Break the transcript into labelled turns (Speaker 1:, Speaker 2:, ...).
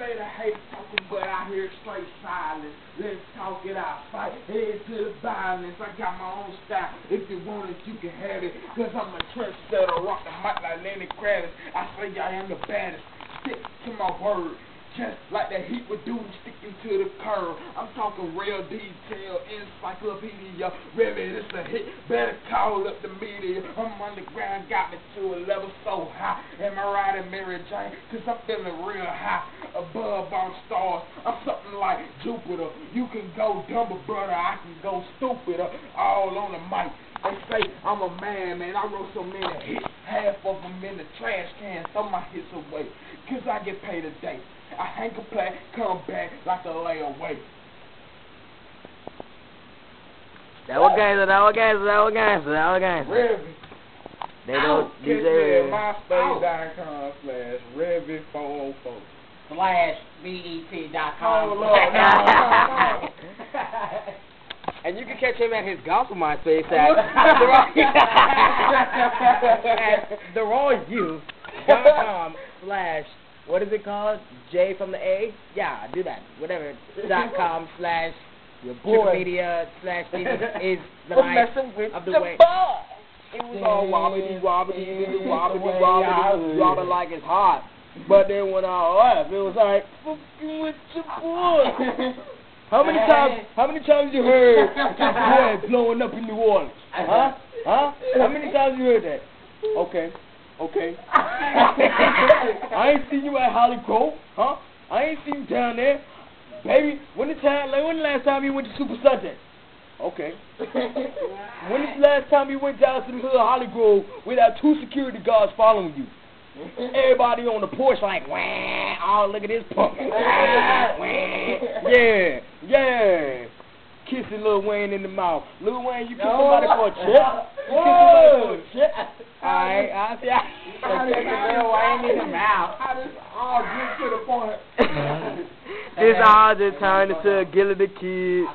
Speaker 1: Say the hate talking, but I hear straight silence. Let's talk it out, fight, head to the violence. I got my own style. If you want it, you can have it. Cause I'm a trendsetter, rock the mic like Lenny Kravitz. I say I am the baddest. Stick to my word. Just like the heat would do sticking to the curb. I'm talking real detail, encyclopedia. Really, this a hit. Better call up the media. I'm underground, got me to a level so high. Am I right, Mary Jane? Cause I'm feeling real high. Above all stars. I'm something like Jupiter. You can go dumber, brother. I can go stupider. All on the mic. They say I'm a man, man. I wrote so many hits. Half of them in the trash can. Throw my hits away. Cause I get paid a day. I hang a play, come back like a layaway.
Speaker 2: That was gangster, that was gangster, that was gangster, that was gangster.
Speaker 1: Revvy.
Speaker 2: They don't
Speaker 1: Catch
Speaker 2: DJ
Speaker 1: me at
Speaker 2: Revvy.
Speaker 1: myspace.com slash Revvy404.
Speaker 3: Slash BET dot
Speaker 1: Oh,
Speaker 3: com.
Speaker 1: Lord, no, no, no.
Speaker 2: And you can catch him at his gospel MySpace at dot com slash what is it called? J from the A? Yeah, do that. Whatever. dot com slash
Speaker 1: Your boy.
Speaker 2: media slash is the life of the
Speaker 1: the
Speaker 2: way.
Speaker 1: boy. It was all wobbly, wobbly, wobbly, wobbly, wobbly, wobbly like it's hot. But then when I left, it was like, fucking with your boy. How many times? How many times you heard boy blowing up in New Orleans? Huh? Huh? How many times you heard that? Okay. Okay. I ain't seen you at Hollygrove, huh? I ain't seen you down there. Baby, when the time like when the last time you went to Super Sunday? Okay. When is the last time you went down to the hood of Hollygrove without two security guards following you? Everybody on the porch like, wah, oh look at this punk. Wah, wah. Yeah, yeah. Kissing Lil Wayne in the mouth. Lil Wayne, you kiss somebody for a check? Oh, you kiss somebody for a oh, check? Alright, I see.
Speaker 3: How did Lil Wayne in the mouth?
Speaker 1: How does all get to the point?
Speaker 2: this all just turned into a Gillie Da Kid.